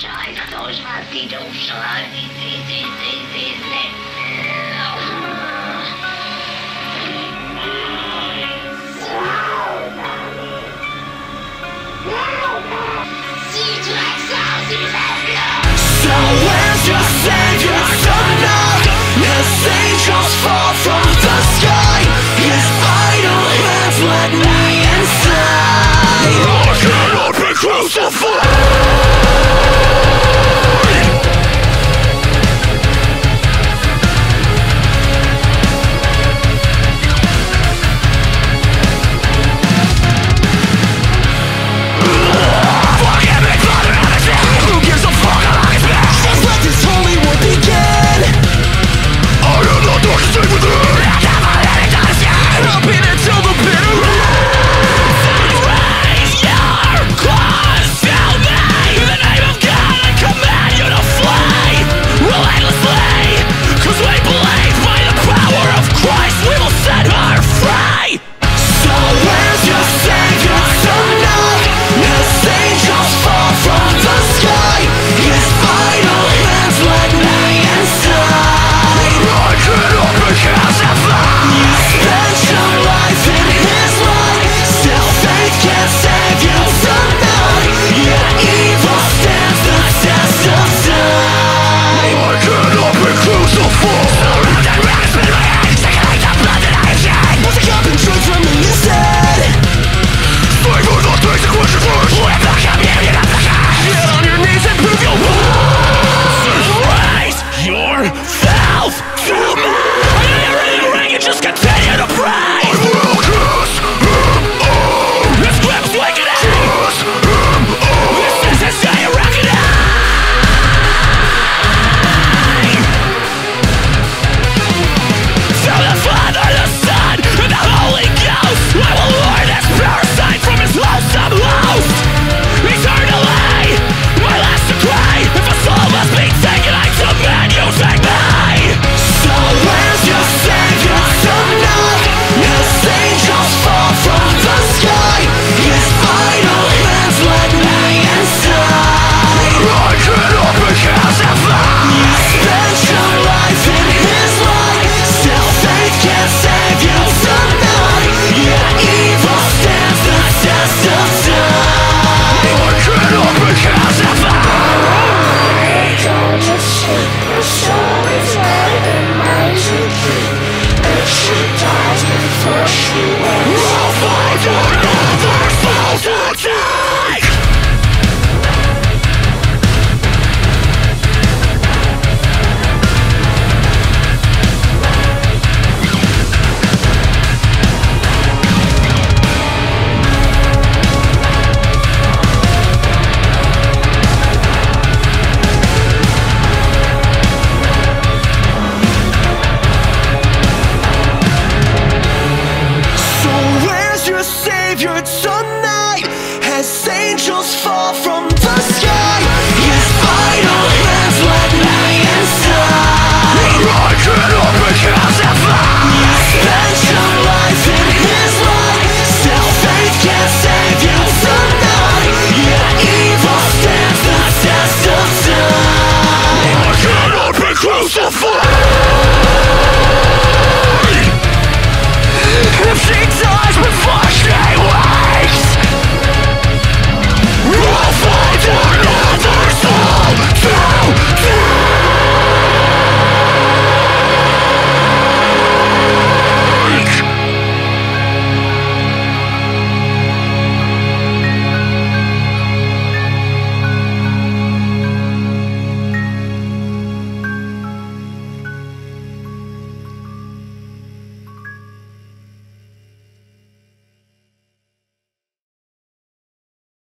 Sajnos már titoksan. So